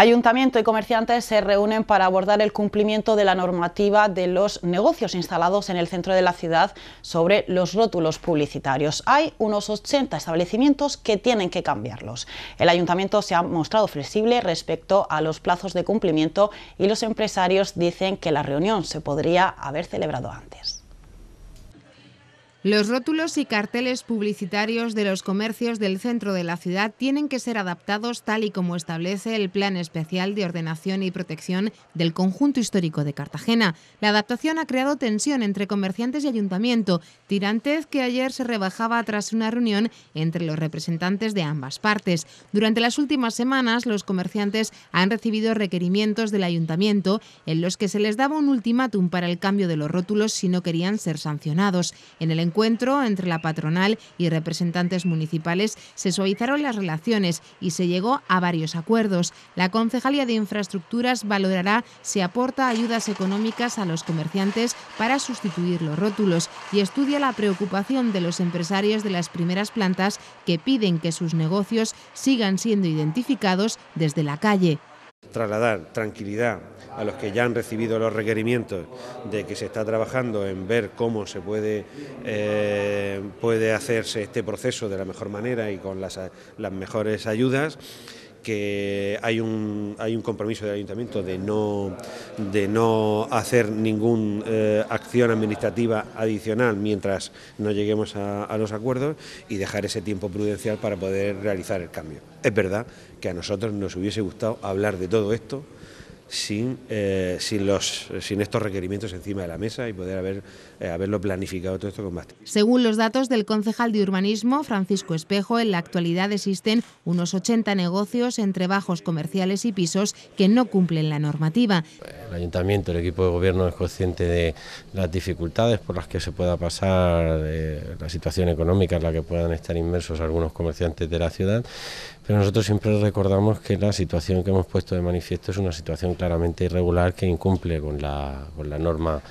Ayuntamiento y comerciantes se reúnen para abordar el cumplimiento de la normativa de los negocios instalados en el centro de la ciudad sobre los rótulos publicitarios. Hay unos 80 establecimientos que tienen que cambiarlos. El ayuntamiento se ha mostrado flexible respecto a los plazos de cumplimiento y los empresarios dicen que la reunión se podría haber celebrado antes. Los rótulos y carteles publicitarios de los comercios del centro de la ciudad tienen que ser adaptados tal y como establece el Plan Especial de Ordenación y Protección del Conjunto Histórico de Cartagena. La adaptación ha creado tensión entre comerciantes y ayuntamiento, tirantez que ayer se rebajaba tras una reunión entre los representantes de ambas partes. Durante las últimas semanas, los comerciantes han recibido requerimientos del ayuntamiento en los que se les daba un ultimátum para el cambio de los rótulos si no querían ser sancionados. En el encuentro entre la patronal y representantes municipales se suavizaron las relaciones y se llegó a varios acuerdos. La Concejalía de Infraestructuras valorará si aporta ayudas económicas a los comerciantes para sustituir los rótulos y estudia la preocupación de los empresarios de las primeras plantas que piden que sus negocios sigan siendo identificados desde la calle trasladar tranquilidad a los que ya han recibido los requerimientos de que se está trabajando en ver cómo se puede, eh, puede hacerse este proceso de la mejor manera y con las, las mejores ayudas que hay un, hay un compromiso del ayuntamiento de no, de no hacer ninguna eh, acción administrativa adicional mientras no lleguemos a, los acuerdos y dejar ese tiempo prudencial para poder realizar el cambio. Es verdad que a nosotros nos hubiese gustado hablar de todo esto sin, eh, sin, los, sin estos requerimientos encima de la mesa y poder haber, eh, haberlo planificado todo esto con más Según los datos del concejal de urbanismo, Francisco Espejo, en la actualidad existen unos 80 negocios entre bajos comerciales y pisos que no cumplen la normativa. El ayuntamiento, el equipo de gobierno es consciente de las dificultades por las que se pueda pasar, de la situación económica en la que puedan estar inmersos algunos comerciantes de la ciudad, pero nosotros siempre recordamos que la situación que hemos puesto de manifiesto es una situación claramente irregular que incumple con la, con la norma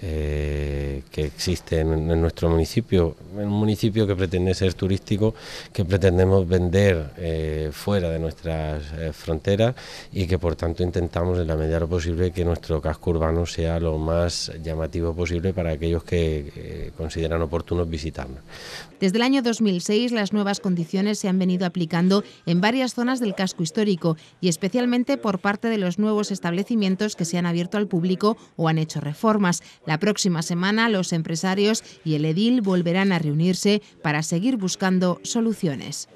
eh, que existe en, nuestro municipio, un municipio que pretende ser turístico, que pretendemos vender eh, fuera de nuestras eh, fronteras y que por tanto intentamos en la medida de lo posible que nuestro casco urbano sea lo más llamativo posible para aquellos que consideran oportunos visitarnos. Desde el año 2006 las nuevas condiciones se han venido aplicando en varias zonas del casco histórico y especialmente por parte de los nuevos establecimientos que se han abierto al público o han hecho reformas. La próxima semana los empresarios y el edil volverán a reunirse para seguir buscando soluciones.